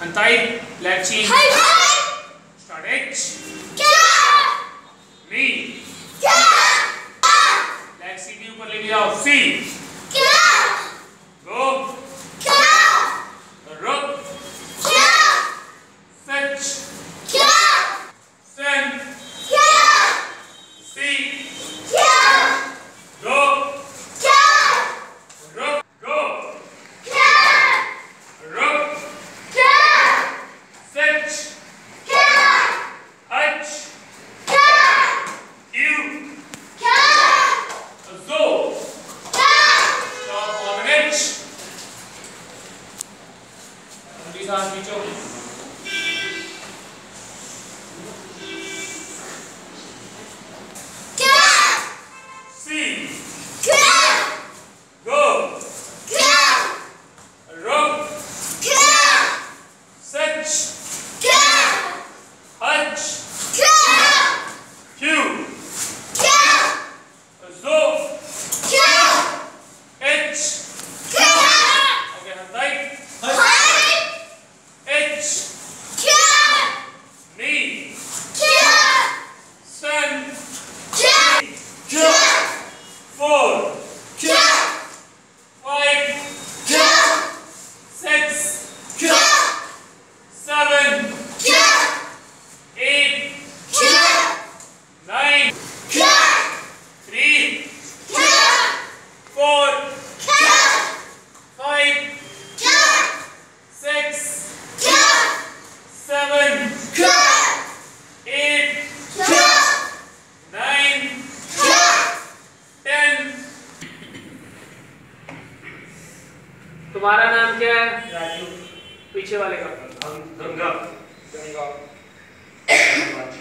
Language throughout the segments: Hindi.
and thigh, left cheek. Hi, hi. 大家去叫 तुम्हारा नाम क्या है? राजू। पीछे वाले का। Ganga. Ganga.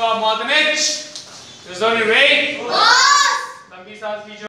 Joshua Modenich. Is on your way? What?